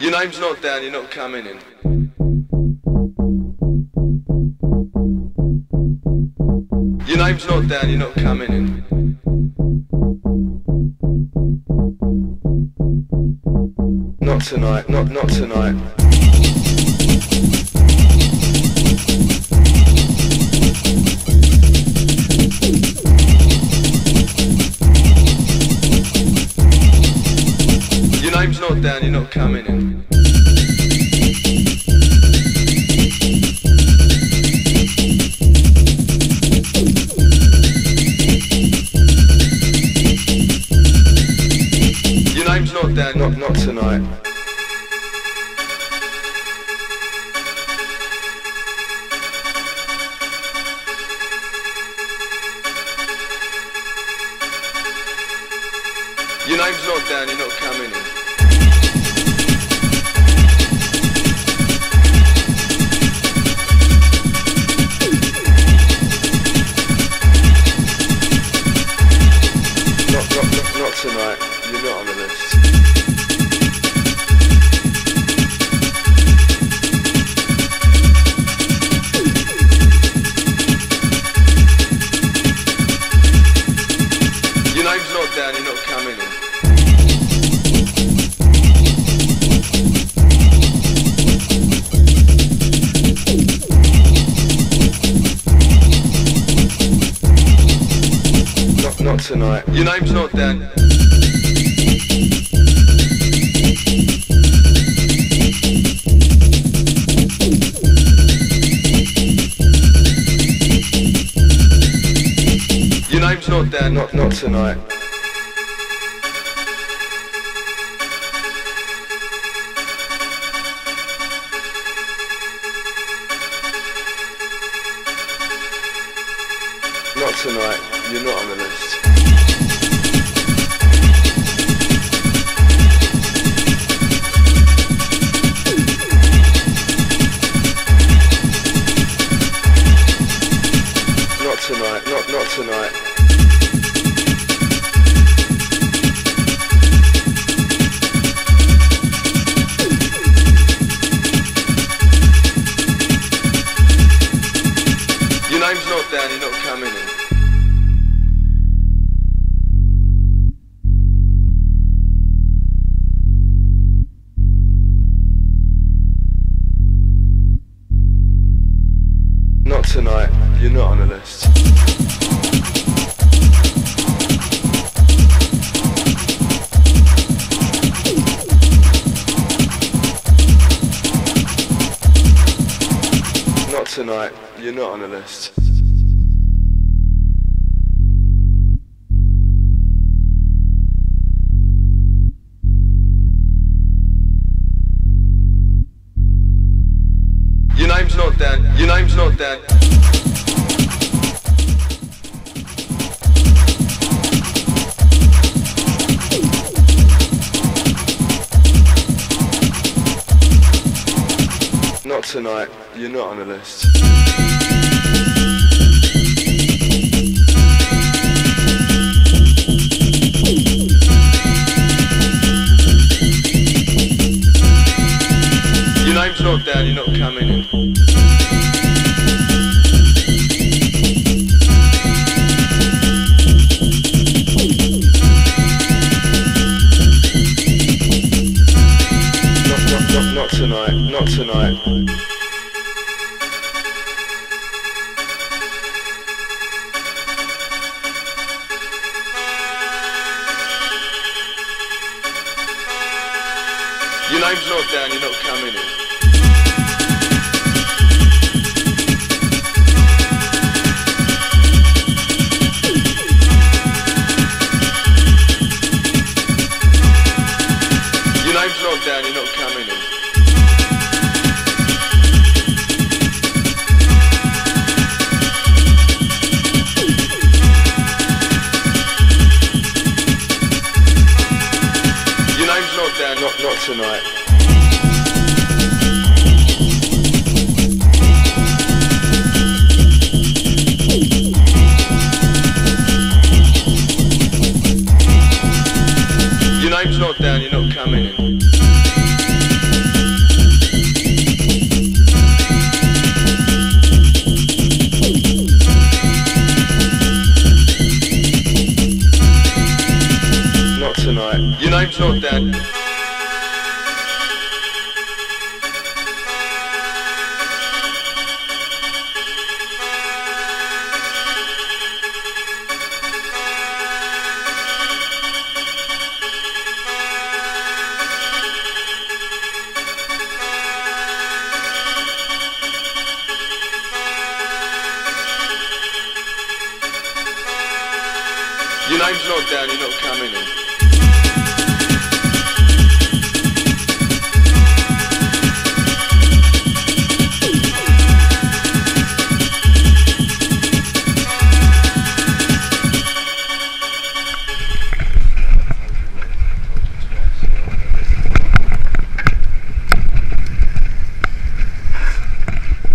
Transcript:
Your name's not down, you're not coming in. Your name's not down, you're not coming in. Not tonight, not not tonight. Down, you're not coming in. Your name's not down, not not tonight. Your name's not down, you're not coming in. Tonight. You're not on the list. Your name's not down, you're not coming in. Not, tonight. Your name's not down. Name's not down, not not tonight. Not tonight. You're not on the list. Tonight. You're not on the list. Not tonight. You're not on the list. Your name's not down. Your name's not down. Tonight. You're not on the list. Your name's not down. You're not coming in. Not, tonight. Not tonight. Your name's not down, you're not coming in. not, not tonight. Your name's not down, you're not coming in. Not tonight. Your name's not down. Dan, you're not coming in.